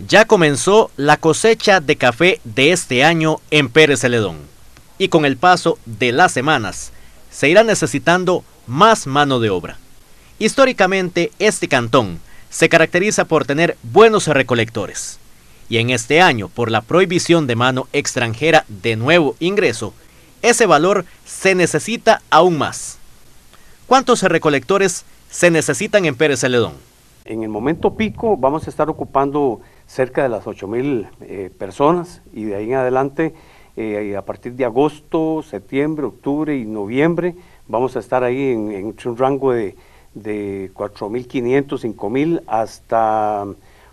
Ya comenzó la cosecha de café de este año en Pérez Celedón. Y con el paso de las semanas, se irá necesitando más mano de obra. Históricamente, este cantón se caracteriza por tener buenos recolectores. Y en este año, por la prohibición de mano extranjera de nuevo ingreso, ese valor se necesita aún más. ¿Cuántos recolectores se necesitan en Pérez Celedón? En el momento pico vamos a estar ocupando cerca de las 8 mil eh, personas y de ahí en adelante, eh, a partir de agosto, septiembre, octubre y noviembre, vamos a estar ahí en, un rango de, de 4.500, 5.000 hasta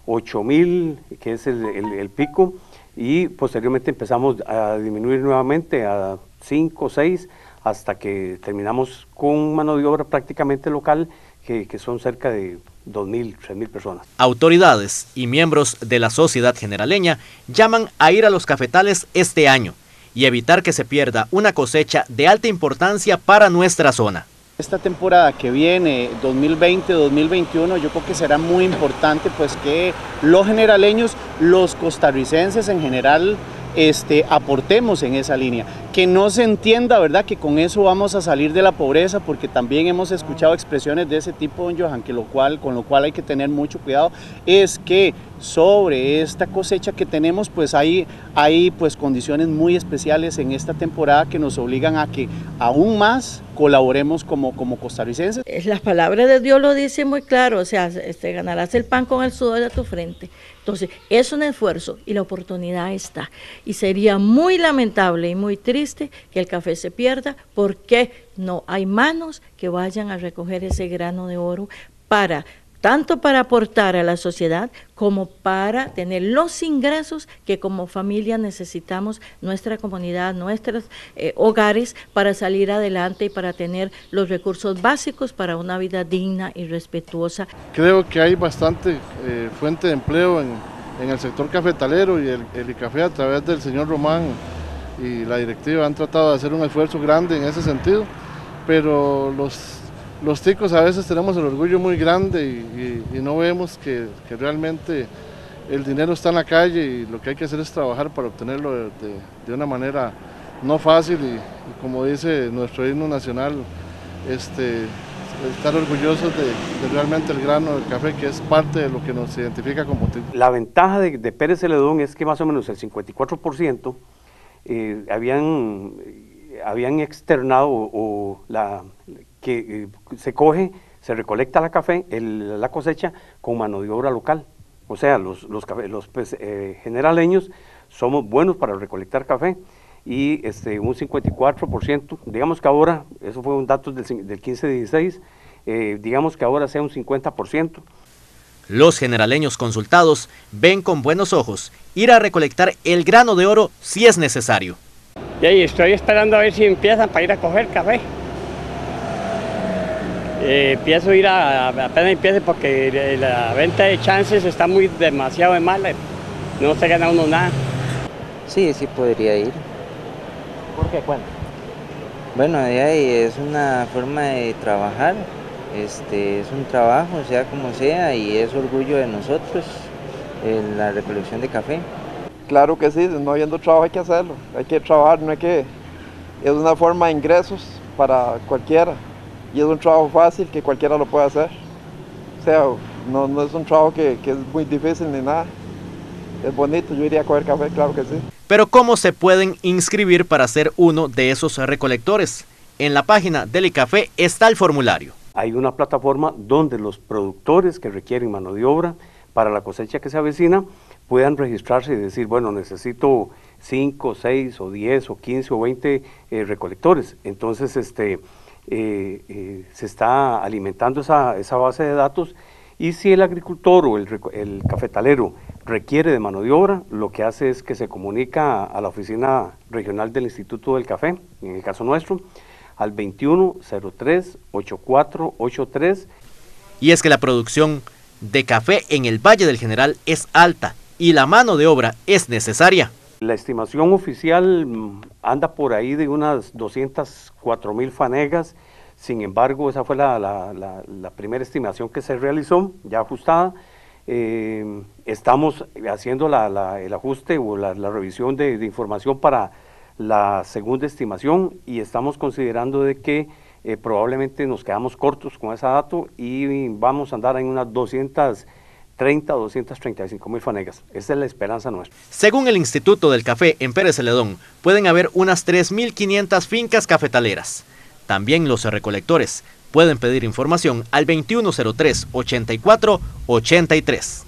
8.000, que es el, pico, y posteriormente empezamos a disminuir nuevamente a 5, 6, hasta que terminamos con mano de obra prácticamente local, que, que son cerca de 2.000, 3.000 personas. Autoridades y miembros de la sociedad generaleña llaman a ir a los cafetales este año y evitar que se pierda una cosecha de alta importancia para nuestra zona. Esta temporada que viene, 2020-2021, yo creo que será muy importante pues que los generaleños, los costarricenses en general, este, aportemos en esa línea. Que no se entienda, ¿verdad?, que con eso vamos a salir de la pobreza, porque también hemos escuchado expresiones de ese tipo, don Johan, que lo cual, con lo cual hay que tener mucho cuidado, es que sobre esta cosecha que tenemos, pues hay, hay pues condiciones muy especiales en esta temporada que nos obligan a que aún más colaboremos como, como costarricenses. Las palabras de Dios lo dice muy claro, o sea, este, ganarás el pan con el sudor de tu frente. Entonces, es un esfuerzo y la oportunidad está. Y sería muy lamentable y muy triste que el café se pierda porque no hay manos que vayan a recoger ese grano de oro para tanto para aportar a la sociedad como para tener los ingresos que como familia necesitamos nuestra comunidad, nuestros eh, hogares para salir adelante y para tener los recursos básicos para una vida digna y respetuosa. Creo que hay bastante eh, fuente de empleo en, el sector cafetalero y el, el café a través del señor Román y la directiva han tratado de hacer un esfuerzo grande en ese sentido, pero los los ticos a veces tenemos el orgullo muy grande y, no vemos que, realmente el dinero está en la calle y lo que hay que hacer es trabajar para obtenerlo de, una manera no fácil y, como dice nuestro himno nacional, este, estar orgullosos de, realmente el grano del café, que es parte de lo que nos identifica como ticos. La ventaja de, Pérez Celedón es que más o menos el 54% eh, habían, habían externado o la que eh, se coge, se recolecta la café, la cosecha con mano de obra local. O sea, los, los, pues, eh, generaleños somos buenos para recolectar café y este, un 54%, digamos que ahora, eso fue un dato del, del 15-16, eh, digamos que ahora sea un 50%. Los generaleños consultados ven con buenos ojos ir a recolectar el grano de oro si es necesario. Y ahí estoy esperando a ver si empiezan para ir a coger café. Eh, empiezo a ir a, apenas empiece porque la venta de chances está muy demasiado de mala, no se gana uno nada. Sí, sí podría ir. ¿Por qué? ¿Cuándo? Bueno, es una forma de trabajar, este, es un trabajo, sea como sea, y es orgullo de nosotros en la recolección de café. Claro que sí, no habiendo trabajo hay que hacerlo, hay que trabajar, no hay que... Es una forma de ingresos para cualquiera y es un trabajo fácil que cualquiera lo puede hacer. O sea, no, no es un trabajo que, que, es muy difícil ni nada. Es bonito, yo iría a coger café, claro que sí. Pero ¿cómo se pueden inscribir para ser uno de esos recolectores? En la página del Café está el formulario. Hay una plataforma donde los productores que requieren mano de obra para la cosecha que se avecina puedan registrarse y decir, bueno, necesito 5, 6 o 10 o 15 o 20 eh, recolectores. Entonces, este, eh, eh, se está alimentando esa, esa, base de datos y si el agricultor o el, cafetalero requiere de mano de obra, lo que hace es que se comunica a la oficina regional del Instituto del Café, en el caso nuestro, al 2103-8483. Y es que la producción de café en el Valle del General es alta y la mano de obra es necesaria. La estimación oficial mm, anda por ahí de unas 204 mil fanegas, sin embargo esa fue la, primera estimación que se realizó, ya ajustada, eh, estamos haciendo el ajuste o la, revisión de, información para la segunda estimación y estamos considerando de que eh, probablemente nos quedamos cortos con ese dato y vamos a andar en unas 230 o 235 mil fanegas. Esa es la esperanza nuestra. Según el Instituto del Café en Pérez Celedón, pueden haber unas 3.500 fincas cafetaleras. También los recolectores pueden pedir información al 2103 84 83.